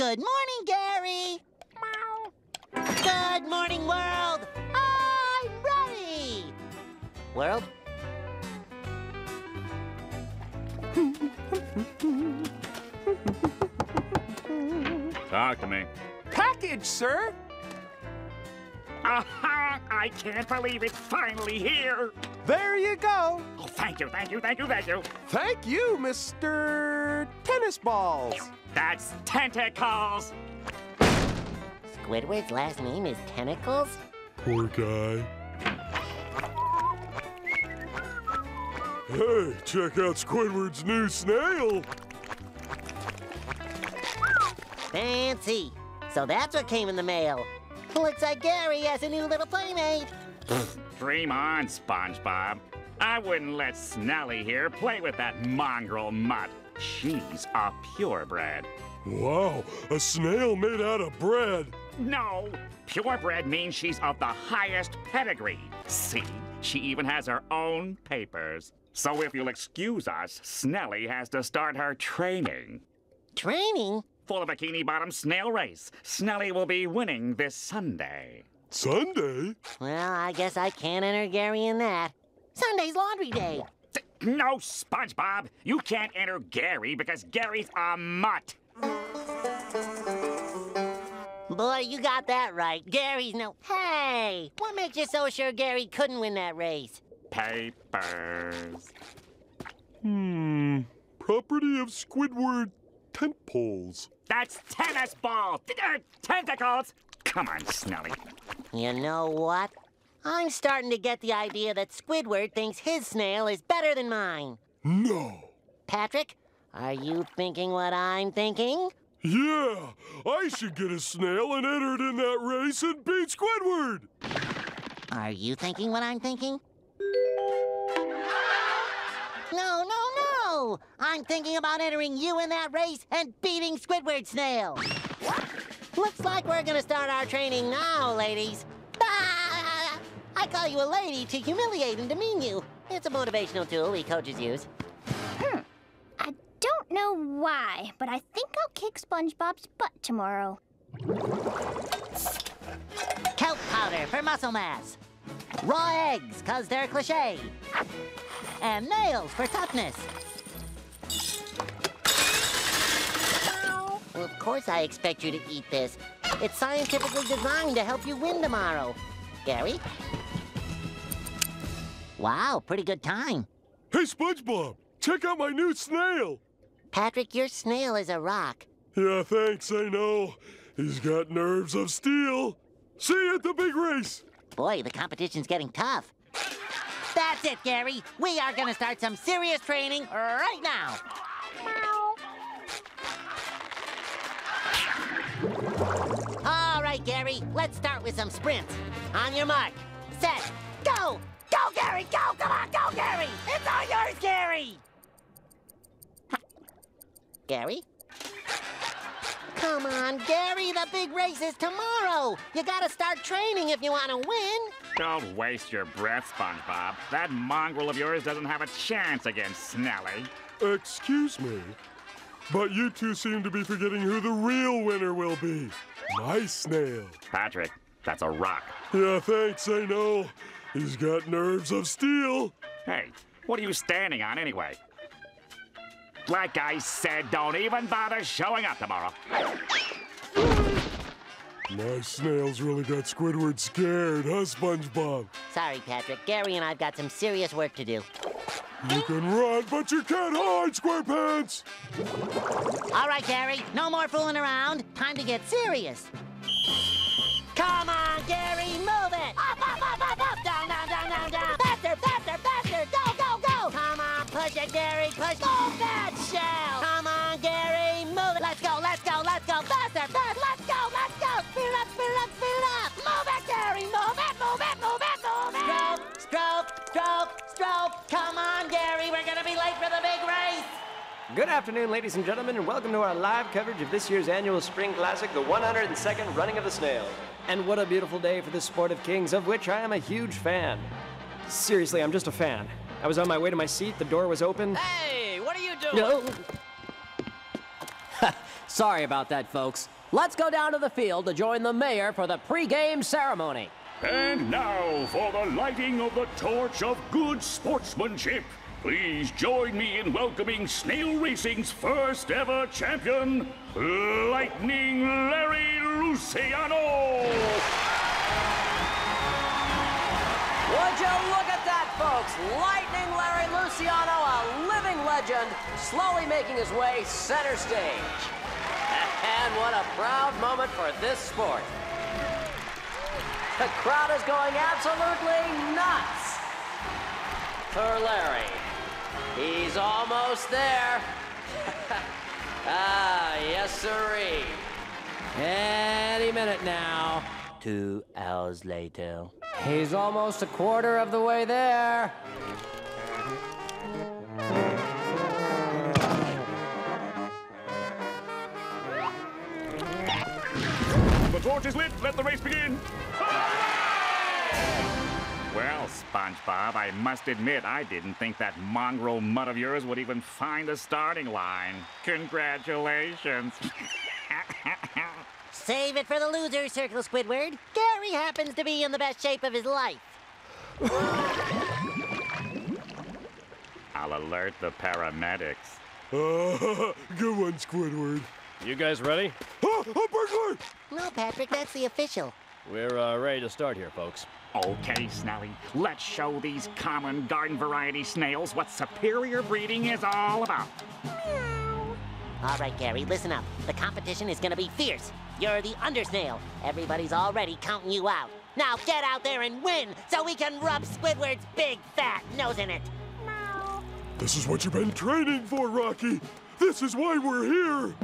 Good morning, Gary. Good morning, world. I'm ready. World? Talk to me. Package, sir. Aha! I can't believe it's finally here. There you go. Oh, thank you, thank you, thank you, thank you. Thank you, Mr. Tennis Balls. That's tentacles. Squidward's last name is Tentacles? Poor guy. Hey, check out Squidward's new snail. Fancy. So that's what came in the mail. Looks like Gary has a new little playmate. Dream on, SpongeBob. I wouldn't let Snellie here play with that mongrel mutt. She's a purebred. Wow, a snail made out of bread. No, purebred means she's of the highest pedigree. See, she even has her own papers. So if you'll excuse us, Snellie has to start her training. Training? For the Bikini Bottom Snail Race, Snellie will be winning this Sunday. Sunday? Well, I guess I can't enter Gary in that. Sunday's laundry day. Th- No, SpongeBob, you can't enter Gary because Gary's a mutt. Boy, you got that right. Gary's no. Hey! What makes you so sure Gary couldn't win that race? Papers. Hmm. Property of Squidward tent poles. That's tennis ball. Th- uh, tentacles. Come on, Snellie. You know what? I'm starting to get the idea that Squidward thinks his snail is better than mine. No. Patrick, are you thinking what I'm thinking? Yeah, I should get a snail and enter it in that race and beat Squidward. Are you thinking what I'm thinking? No, no, no! I'm thinking about entering you in that race and beating Squidward Snail. Looks like we're gonna start our training now, ladies. Call you a lady to humiliate and demean you. It's a motivational tool we coaches use. Hmm. I don't know why, but I think I'll kick SpongeBob's butt tomorrow. Kelp powder for muscle mass. Raw eggs, cause they're cliche. And nails for toughness. Well, of course I expect you to eat this. It's scientifically designed to help you win tomorrow. Gary? Wow, pretty good time. Hey, SpongeBob, check out my new snail. Patrick, your snail is a rock. Yeah, thanks, I know. He's got nerves of steel. See you at the big race. Boy, the competition's getting tough. That's it, Gary. We are gonna start some serious training right now. All right, Gary, let's start with some sprints. On your mark, set, go! Go, Gary, go! Come on, go, Gary! It's all yours, Gary! Gary? Come on, Gary, the big race is tomorrow. You gotta start training if you wanna win. Don't waste your breath, SpongeBob. That mongrel of yours doesn't have a chance against Snellie. Excuse me, but you two seem to be forgetting who the real winner will be. My snail. Patrick, that's a rock. Yeah, thanks, I know. He's got nerves of steel. Hey, what are you standing on anyway? Like I said, don't even bother showing up tomorrow. My snail's really got Squidward scared, huh, SpongeBob? Sorry, Patrick. Gary and I've got some serious work to do. You can run, but you can't hide, SquarePants! All right, Gary, no more fooling around. Time to get serious. Come on, Gary, move Gary, push Move that shell! Come on, Gary, move it! Let's go, let's go, let's go! Faster, faster! Let's go, let's go! Speed it up, speed it up, speed it up! Move it, Gary, move it, move it, move it, move it! Stroke, stroke, stroke, stroke! Come on, Gary, we're gonna be late for the big race! Good afternoon, ladies and gentlemen, and welcome to our live coverage of this year's annual Spring Classic, the 102nd running of the snail. And what a beautiful day for the sport of kings, of which I am a huge fan. Seriously, I'm just a fan. I was on my way to my seat, the door was open. Hey, No. Sorry about that, folks. Let's go down to the field to join the mayor for the pregame ceremony. And now for the lighting of the torch of good sportsmanship. Please join me in welcoming Snail Racing's first ever champion, Lightning Larry Luciano. Would you look at that, folks? Lightning Larry Luciano, a living legend, slowly making his way center stage. And what a proud moment for this sport. The crowd is going absolutely nuts for Larry. He's almost there. ah, yes, sirree. Any minute now. Two hours later. He's almost a quarter of the way there. The torch is lit. Let the race begin. Well, SpongeBob, I must admit I didn't think that mongrel mutt of yours would even find the starting line. Congratulations. Save it for the loser circle, Squidward. Gary happens to be in the best shape of his life. I'll alert the paramedics. Uh, good one, Squidward. You guys ready? Ah, a burglar! No, Patrick, that's the official. We're uh, ready to start here, folks. Okay, Snellie, let's show these common garden variety snails what superior breeding is all about. All right, Gary, listen up. The competition is gonna be fierce. You're the undersnail. Everybody's already counting you out. Now get out there and win so we can rub Squidward's big fat nose in it. This is what you've been training for, Rocky. This is why we're here.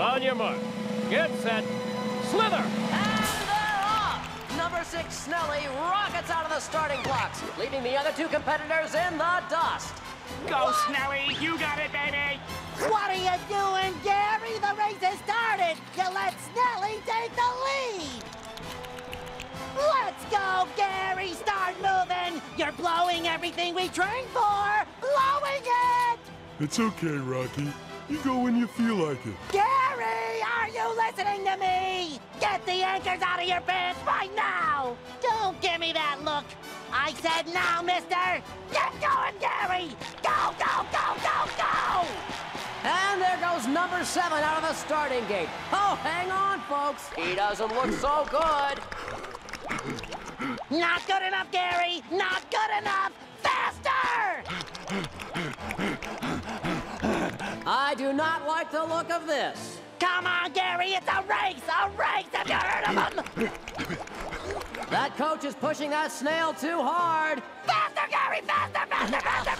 On your mark. Get set. Slither! And they're off! Number six, Snellie, rockets out of the starting blocks, leaving the other two competitors in the dust. Go, Snellie! You got it, baby! What are you doing, Gary? The race has started. You let Snellie take the lead. Let's go, Gary. Start moving. You're blowing everything we trained for. Blowing it. It's okay, Rocky. You go when you feel like it. Gary, are you listening to me? Get the anchors out of your pants right now. Don't give me that look. I said now, mister. Get going, Gary. Go, go, go, go, go. And there goes number seven out of the starting gate. Oh, hang on, folks. He doesn't look so good. Not good enough, Gary. Not good enough. Faster. I do not like the look of this. Come on, Gary. It's a race. A race. Have you heard of them? That coach is pushing that snail too hard. Faster, Gary. Faster, faster, faster,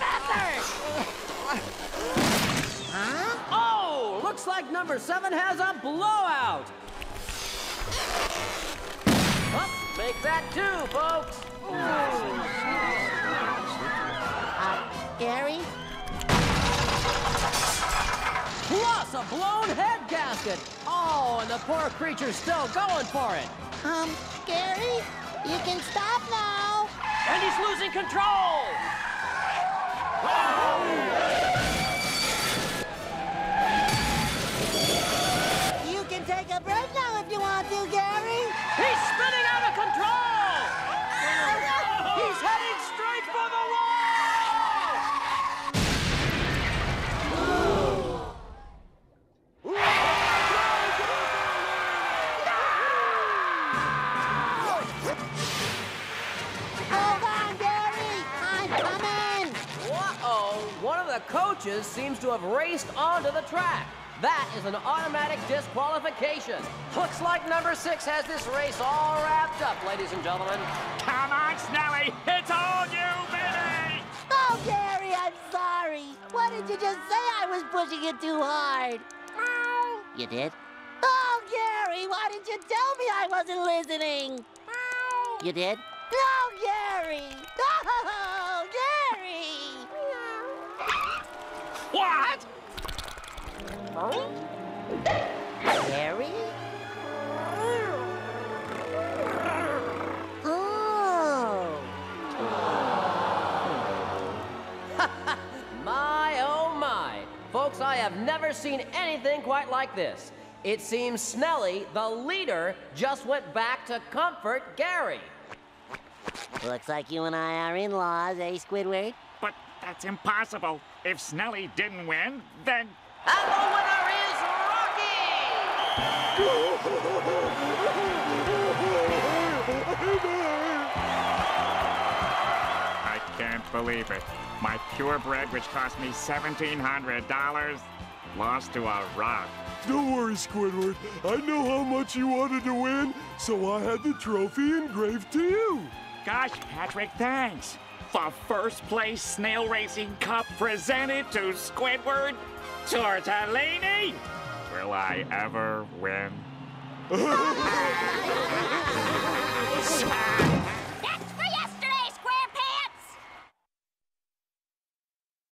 faster. Huh? Oh, looks like number seven has a blowout. Oh, make that two, folks. Uh, Gary? Plus a blown head gasket. Oh, and the poor creature's still going for it. Um, Gary? You can stop now. And he's losing control. You can take a break now if you want to, Gary. He's spinning out of control. He's heading straight for the wall. Hold on, Gary. I'm coming. Uh-oh, one of the coaches seems to have raced onto the track. That is an automatic disqualification. Looks like number six has this race all wrapped up, ladies and gentlemen. Come on, Snellie! It's all you, baby! Oh, Gary, I'm sorry. Why did you just say I was pushing it too hard? You did? Oh, Gary, why did you tell me I wasn't listening? You did? Oh, Gary! Oh, Gary! Gary? Oh. My, oh my. Folks, I have never seen anything quite like this. it seems Snellie, the leader, just went back to comfort Gary. Looks like you and I are in-laws, eh, Squidward? But that's impossible. If Snellie didn't win, then And believe it. My purebred, which cost me $1,700, lost to a rock. Don't worry, Squidward. I know how much you wanted to win, so I had the trophy engraved to you. Gosh, Patrick, thanks. For first place snail racing cup presented to Squidward Tortellini. Will I ever win?